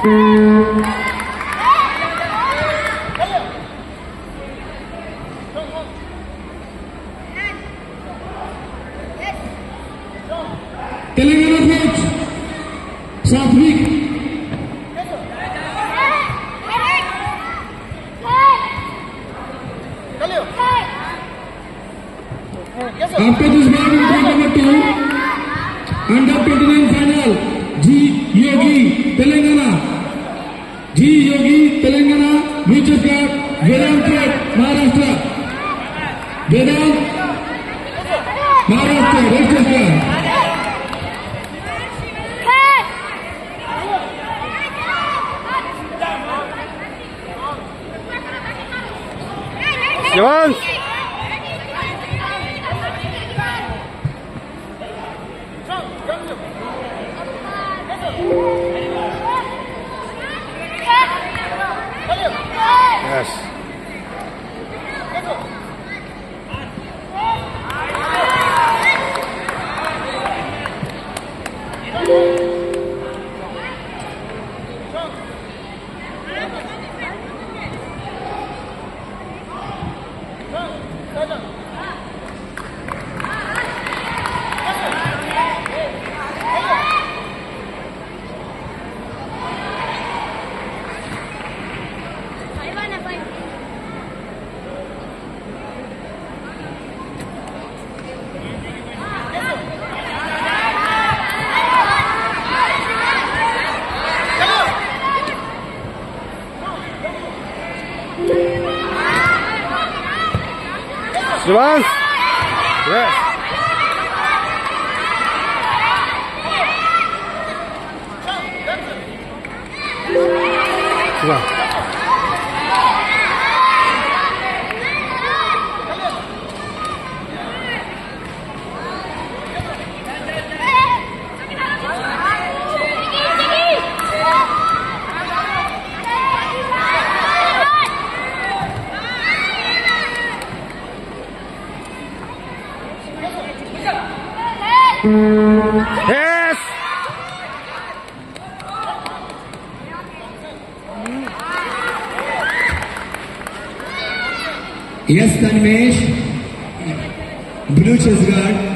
Telangana coach Satvik आपके जज्बात entry number two under जी Yogi Telangana Vedant Club, Maharashtra. Vedant, Maharashtra, Richard 十吧，对，是吧？Yes! Yes, Tanmesh. Blue chess guard.